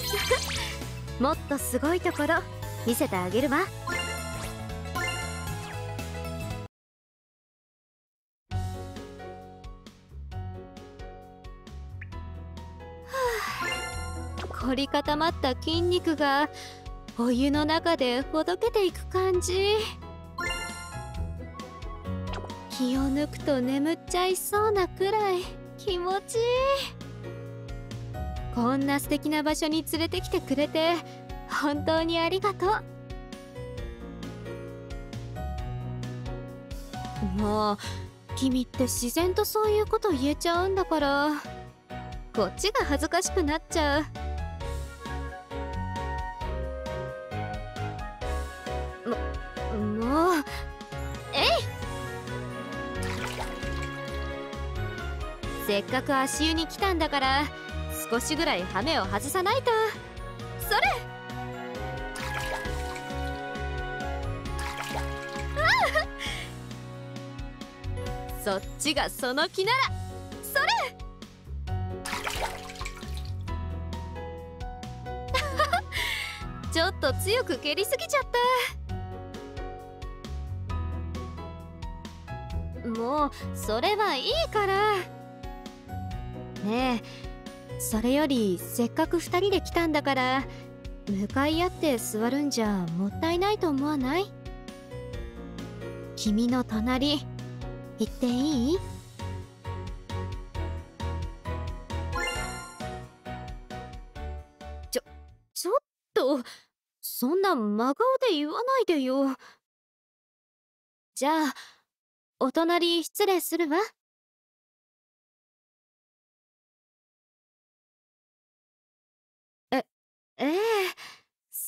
もっとすごいところ見せてあげるわ。凝り固まった筋肉がお湯の中でほどけていく感じ。気を抜くと眠っちゃいそうなくらい気持ちいい。こんな素敵な場所に連れてきてくれて本当にありがとう。もう君って自然とそういうこと言えちゃうんだからこっちが恥ずかしくなっちゃう。ももうえい！せっかく足湯に来たんだから少しぐらい羽目を外さないと。それ。そっちがその気なら。それ。ちょっと強く蹴りすぎちゃった。もうそれはいいから。ねえ。それよりせっかく2人で来たんだから向かい合って座るんじゃもったいないと思わない？君の隣行っていい？ちょちょっとそんな真顔で言わないでよ。じゃあお隣失礼するわ。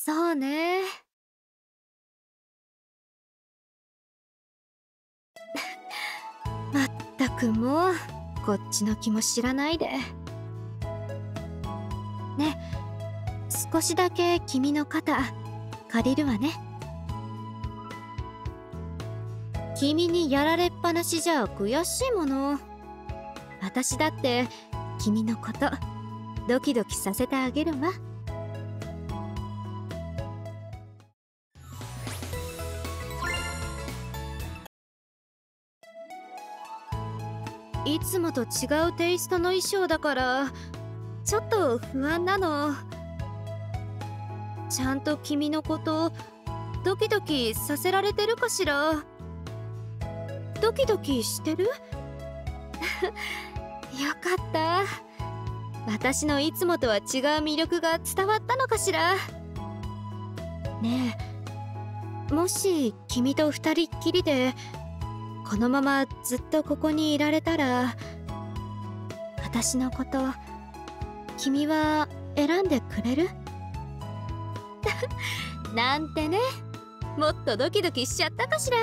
そうね。まったくもうこっちの気も知らないで。ね少しだけ君の肩借りるわね。君にやられっぱなしじゃ悔しいもの。私だって君のことドキドキさせてあげるわ。いつもと違うテイストの衣装だからちょっと不安なの。ちゃんと君のことドキドキさせられてるかしら？ドキドキしてる？よかった。私のいつもとは違う魅力が伝わったのかしら？ねえ。もし君と二人っきりでこのままずっとここにいられたら私のこと君は選んでくれる？なんてね。もっとドキドキしちゃったかしら。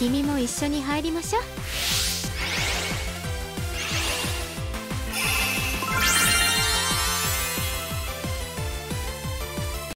君も一緒に入りましょう。